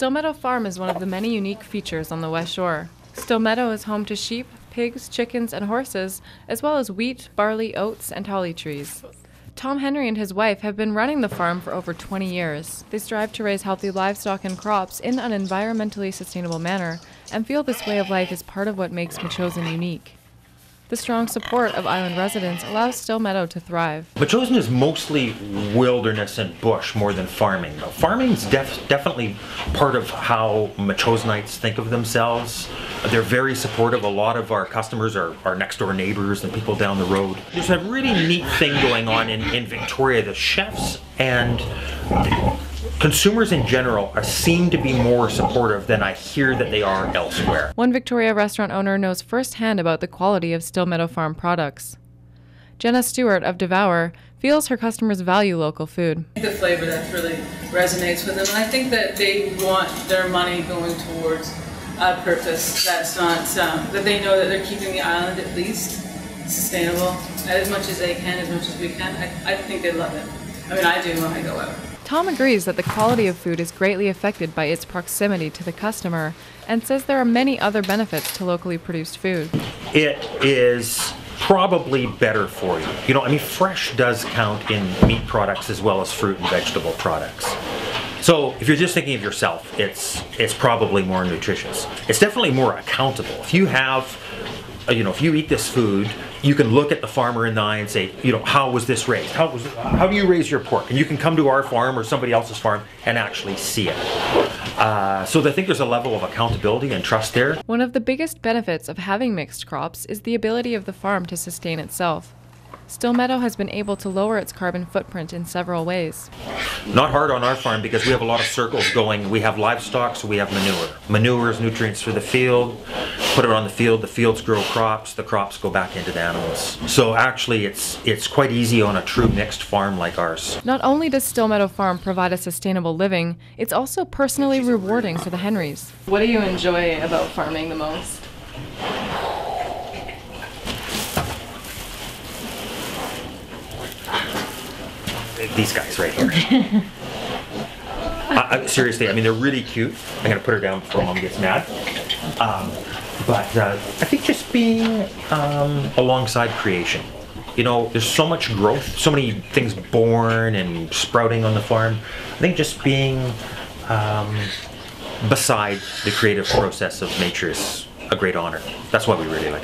Still Meadow Farm is one of the many unique features on the West Shore. Still Meadow is home to sheep, pigs, chickens, and horses, as well as wheat, barley, oats, and holly trees. Tom Henry and his wife have been running the farm for over 20 years. They strive to raise healthy livestock and crops in an environmentally sustainable manner and feel this way of life is part of what makes Metchosin unique. The strong support of island residents allows Still Meadow to thrive. Metchosin is mostly wilderness and bush more than farming. Farming is def definitely part of how Metchosinites think of themselves. They're very supportive. A lot of our customers are, our next door neighbors and people down the road. There's a really neat thing going on in, in Victoria. The chefs and consumers in general are, seem to be more supportive than I hear that they are elsewhere. One Victoria restaurant owner knows firsthand about the quality of Still Meadow Farm products. Jenna Stewart of Devour feels her customers value local food. The flavor that really resonates with them, and I think that they want their money going towards a purpose that's not um, that they know that they're keeping the island at least sustainable as much as they can, as much as we can. I, I think they love it. I mean, I do when I go out. Tom agrees that the quality of food is greatly affected by its proximity to the customer and says there are many other benefits to locally produced food. It is probably better for you. You know, I mean, fresh does count in meat products as well as fruit and vegetable products. So if you're just thinking of yourself, it's it's probably more nutritious. It's definitely more accountable. If you have, you know, if you eat this food you can look at the farmer in the eye and say, you know, how was this raised? How was how do you raise your pork? And you can come to our farm or somebody else's farm and actually see it. Uh, so I think there's a level of accountability and trust there. One of the biggest benefits of having mixed crops is the ability of the farm to sustain itself. Still Meadow has been able to lower its carbon footprint in several ways. Not hard on our farm because we have a lot of circles going. We have livestock, so we have manure. Manure is nutrients for the field. Put it on the field, the fields grow crops, the crops go back into the animals. So actually it's it's quite easy on a true mixed farm like ours. Not only does Still Meadow Farm provide a sustainable living, it's also personally rewarding for the Henrys. What do you enjoy about farming the most? These guys right here. uh, seriously, I mean, they're really cute. I'm gonna put her down before mom gets mad. Um, but uh, I think just being um, alongside creation. You know, there's so much growth, so many things born and sprouting on the farm. I think just being um, beside the creative process of nature is a great honor. That's what we really like.